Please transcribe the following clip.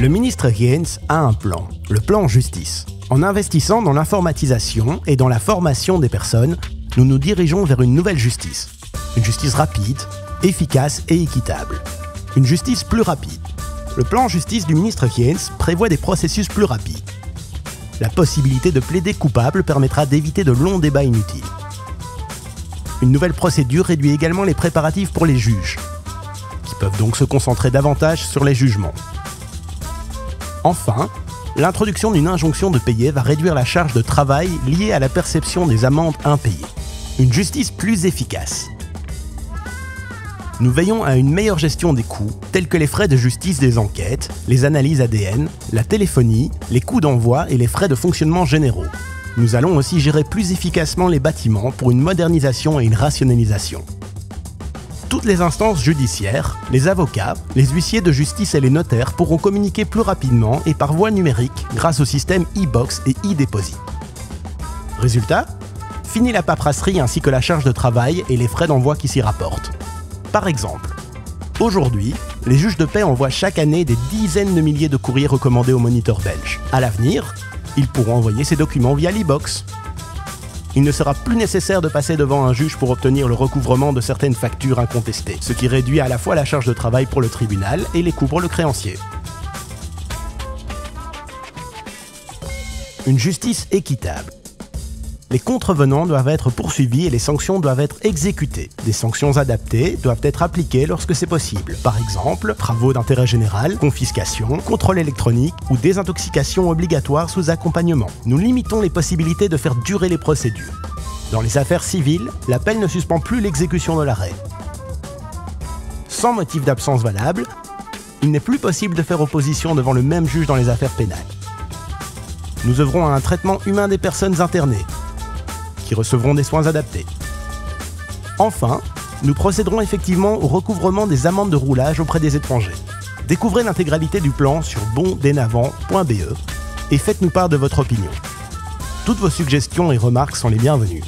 Le ministre Hiens a un plan, le plan justice. En investissant dans l'informatisation et dans la formation des personnes, nous nous dirigeons vers une nouvelle justice. Une justice rapide, efficace et équitable. Une justice plus rapide. Le plan justice du ministre Hiens prévoit des processus plus rapides. La possibilité de plaider coupable permettra d'éviter de longs débats inutiles. Une nouvelle procédure réduit également les préparatifs pour les juges, qui peuvent donc se concentrer davantage sur les jugements. Enfin, l'introduction d'une injonction de payer va réduire la charge de travail liée à la perception des amendes impayées. Une justice plus efficace. Nous veillons à une meilleure gestion des coûts, tels que les frais de justice des enquêtes, les analyses ADN, la téléphonie, les coûts d'envoi et les frais de fonctionnement généraux. Nous allons aussi gérer plus efficacement les bâtiments pour une modernisation et une rationalisation. Toutes les instances judiciaires, les avocats, les huissiers de justice et les notaires pourront communiquer plus rapidement et par voie numérique grâce au système e-box et e-deposit. Résultat? Fini la paperasserie ainsi que la charge de travail et les frais d'envoi qui s'y rapportent. Par exemple, aujourd'hui, les juges de paix envoient chaque année des dizaines de milliers de courriers recommandés aux moniteurs belges. À l'avenir, ils pourront envoyer ces documents via l'e-box. Il ne sera plus nécessaire de passer devant un juge pour obtenir le recouvrement de certaines factures incontestées, ce qui réduit à la fois la charge de travail pour le tribunal et les coûts pour le créancier. Une justice équitable. Les contrevenants doivent être poursuivis et les sanctions doivent être exécutées. Des sanctions adaptées doivent être appliquées lorsque c'est possible. Par exemple, travaux d'intérêt général, confiscation, contrôle électronique ou désintoxication obligatoire sous accompagnement. Nous limitons les possibilités de faire durer les procédures. Dans les affaires civiles, l'appel ne suspend plus l'exécution de l'arrêt. Sans motif d'absence valable, il n'est plus possible de faire opposition devant le même juge dans les affaires pénales. Nous œuvrons à un traitement humain des personnes internées, qui recevront des soins adaptés. Enfin, nous procéderons effectivement au recouvrement des amendes de roulage auprès des étrangers. Découvrez l'intégralité du plan sur bondénavant.be et faites-nous part de votre opinion. Toutes vos suggestions et remarques sont les bienvenues.